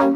you